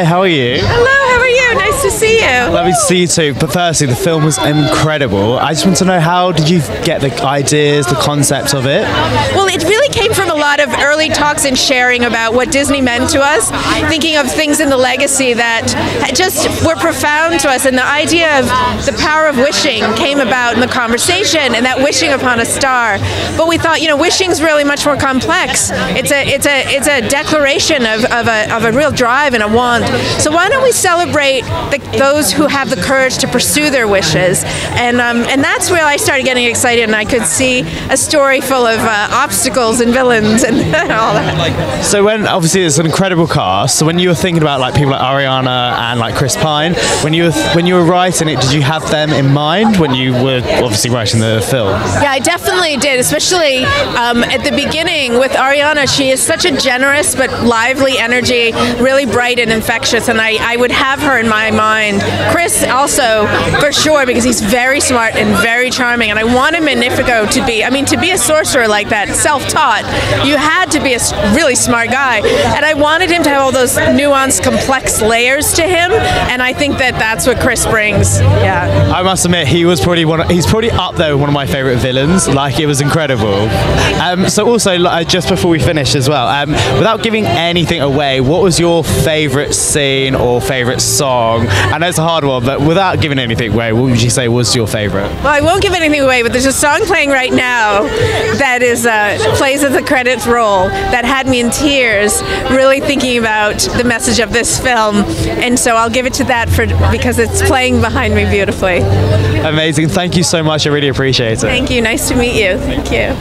Hi, how are you? Hello, Lovely to see you too. But firstly, the film was incredible. I just want to know how did you get the ideas, the concept of it? Well, it really came from a lot of early talks and sharing about what Disney meant to us, thinking of things in the legacy that just were profound to us. And the idea of the power of wishing came about in the conversation and that wishing upon a star. But we thought, you know, wishing's really much more complex. It's a it's a it's a declaration of, of, a, of a real drive and a want. So why don't we celebrate the, those who have the courage to pursue their wishes? And um, and that's where I started getting excited, and I could see a story full of uh, obstacles and villains and all that. So when obviously it's an incredible cast. So when you were thinking about like people like Ariana and like Chris Pine, when you were when you were writing it, did you have them in mind when you were obviously writing the film? Yeah, I definitely did, especially um, at the beginning with Ariana. She is such a generous but lively energy, really bright and infectious, and I, I would have her in my mind. Chris also, for sure, because he's very smart and very charming, and I wanted Magnifico to be, I mean, to be a sorcerer like that, self-taught, you had to be a really smart guy, and I wanted him to have all those nuanced, complex layers to him, and I think that that's what Chris brings. Yeah. I must admit, he was probably one. Of, he's probably up there with one of my favourite villains. Like it was incredible. Um, so also, like, just before we finish as well, um, without giving anything away, what was your favourite scene or favourite song? I know it's a hard one, but without giving anything away, what would you say was your favourite? Well, I won't give anything away, but there's a song playing right now that is uh, plays as the credits roll that had me in tears, really thinking about the message of this film, and so I'll give it to that for because it's playing behind me beautifully. Amazing. Thank you so much. I really appreciate it. Thank you. Nice to meet you. Thank you.